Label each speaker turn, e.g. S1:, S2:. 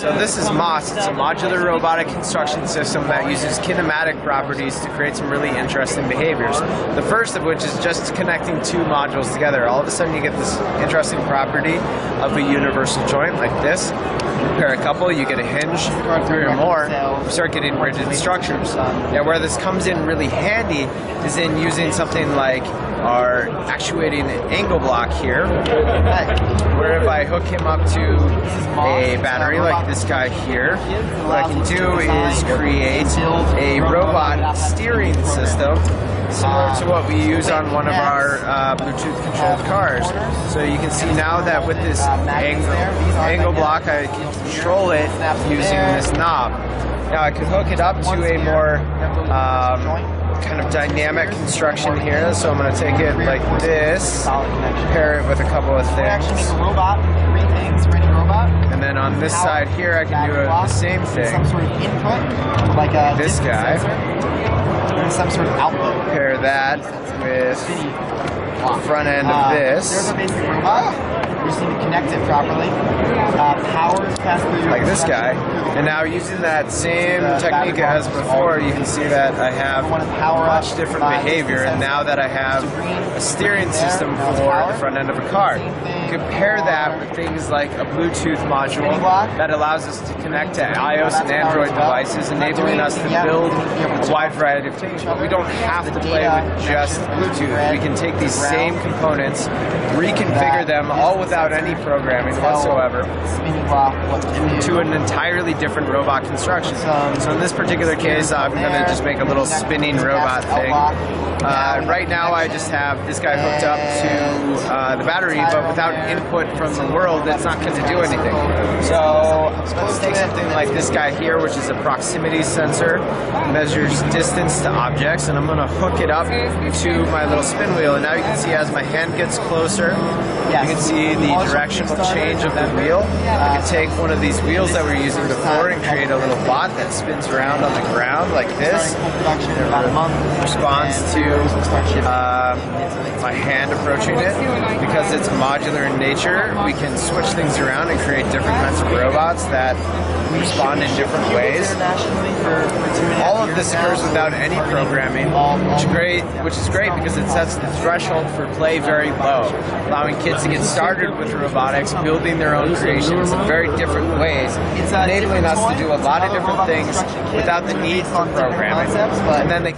S1: So this is MOSS. It's a modular robotic construction system that uses kinematic properties to create some really interesting behaviors. The first of which is just connecting two modules together. All of a sudden you get this interesting property of a universal joint like this. Pair a couple, you get a hinge, three or more, you start getting rigid structures. Now where this comes in really handy is in using something like our actuating angle block here, where if I hook him up to a battery like this guy here, what I can do is create a robot steering system similar to what we use on one of our uh, Bluetooth controlled cars. So you can see now that with this angle, angle block, I can control it using this knob. Now I could hook it up to a more um, kind of dynamic construction here. So I'm going to take it like this, pair it with a couple of things. And then on this side here, I can do the same thing.
S2: Some sort of input, like a
S1: This guy.
S2: Some sort of output.
S1: Pair that with the front end of
S2: Uh,
S1: this.
S2: There's a basic robot. You just need to connect it properly. Uh, power is passed through
S1: like this guy. And now using that same technique as before, you can see that I have much different behavior. And now that I have a steering system for the front end of a car, compare that with things like a Bluetooth module that allows us to connect to iOS and Android devices, enabling us to build a wide variety of things. But we don't have to play with just Bluetooth. We can take these same components, reconfigure them all without any programming whatsoever
S2: to
S1: an entirely different robot construction. So in this particular case, I'm going to just make a little spinning robot thing. Uh, right now, I just have this guy hooked up to uh, the battery, but without input from the world, that's not going to do anything. So let's take something like this guy here, which is a proximity sensor, measures distance to objects, and I'm going to hook it up to my little spin wheel. And now you can see as my hand gets closer, you can see the directional change of the wheel. I can take one of these wheels that we are using before and create a little bot that spins around on the ground like this.
S2: Starting full production in about a month.
S1: Responds to uh, my hand approaching it. Because it's modular in nature, we can switch things around and create different kinds of robots that respond in different ways. All of this occurs without any programming, which is great. Which is great because it sets the threshold for play very low, allowing kids to get started with robotics, building their own creations in very different ways, enabling us to do a lot of different things without the need for programming. And then they